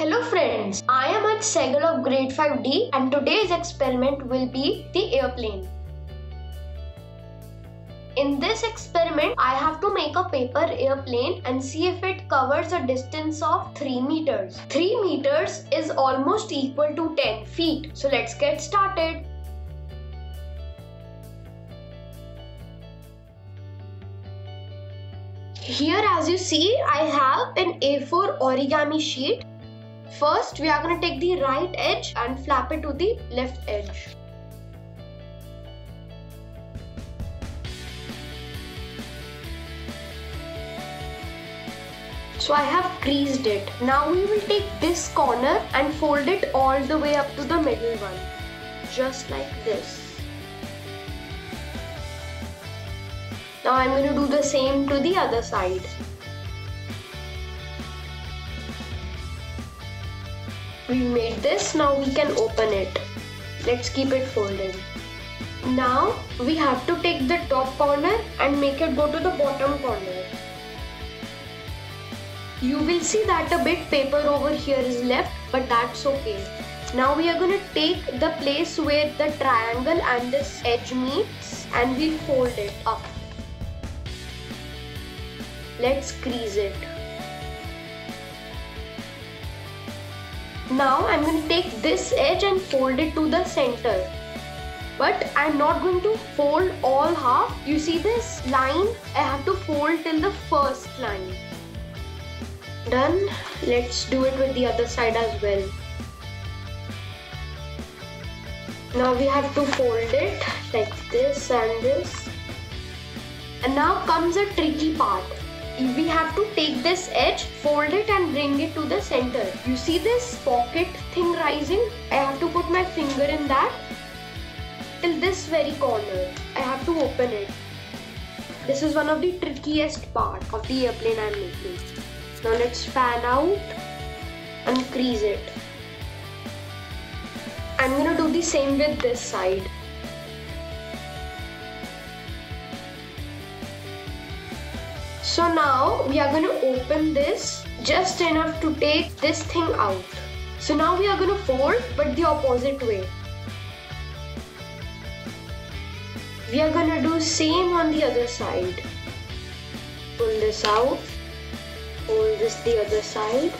Hello friends, I am at Segal of grade 5D and today's experiment will be the airplane. In this experiment, I have to make a paper airplane and see if it covers a distance of 3 meters. 3 meters is almost equal to 10 feet. So let's get started. Here as you see, I have an A4 origami sheet. First, we are going to take the right edge and flap it to the left edge. So I have creased it. Now we will take this corner and fold it all the way up to the middle one. Just like this. Now I'm going to do the same to the other side. We made this, now we can open it. Let's keep it folded. Now we have to take the top corner and make it go to the bottom corner. You will see that a bit paper over here is left but that's okay. Now we are going to take the place where the triangle and this edge meets and we fold it up. Let's crease it. Now I'm going to take this edge and fold it to the center. But I'm not going to fold all half. You see this line? I have to fold till the first line. Done. Let's do it with the other side as well. Now we have to fold it like this and this. And now comes a tricky part we have to take this edge, fold it and bring it to the center. You see this pocket thing rising? I have to put my finger in that till this very corner. I have to open it. This is one of the trickiest part of the airplane I'm making. Now let's fan out and crease it. I'm gonna do the same with this side. So now we are going to open this just enough to take this thing out. So now we are going to fold but the opposite way. We are going to do same on the other side. Pull this out. Hold this the other side.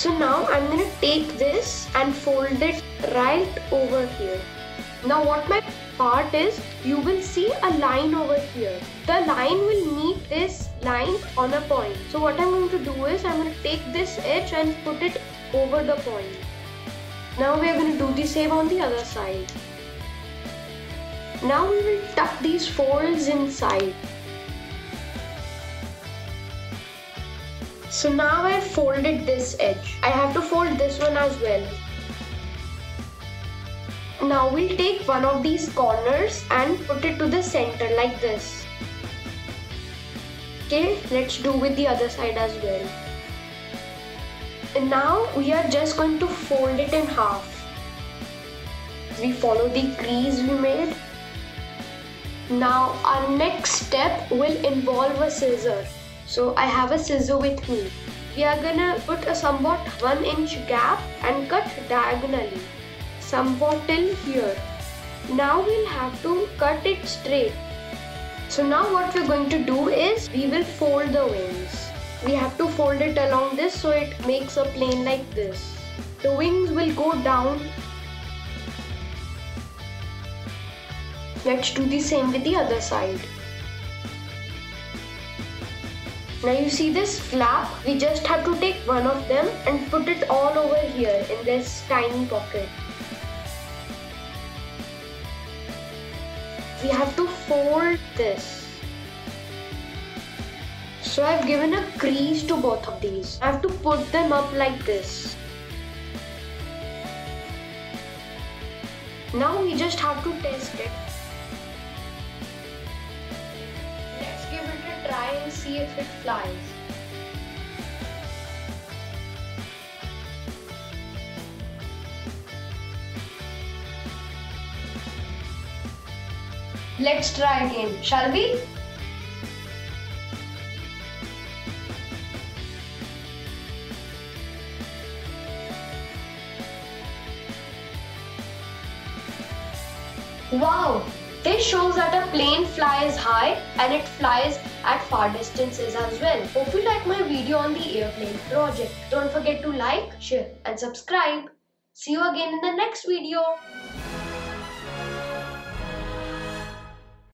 So now I'm going to take this and fold it right over here. Now what my part is, you will see a line over here. The line will meet this line on a point. So what I'm going to do is, I'm going to take this edge and put it over the point. Now we are going to do the same on the other side. Now we will tuck these folds inside. So now I've folded this edge. I have to fold this one as well. Now we'll take one of these corners and put it to the center like this. Okay, let's do with the other side as well. And now we are just going to fold it in half. We follow the crease we made. Now our next step will involve a scissor. So I have a scissor with me. We are gonna put a somewhat 1 inch gap and cut diagonally somewhat till here. Now we'll have to cut it straight. So now what we're going to do is we will fold the wings. We have to fold it along this so it makes a plane like this. The wings will go down. Let's do the same with the other side. Now you see this flap, we just have to take one of them and put it all over here in this tiny pocket. we have to fold this. So I've given a crease to both of these. I have to put them up like this. Now we just have to test it. see if it flies. Let's try again, shall we? Wow, this shows that a plane flies high and it flies at far distances as well. Hope you like my video on the airplane project. Don't forget to like, share and subscribe. See you again in the next video.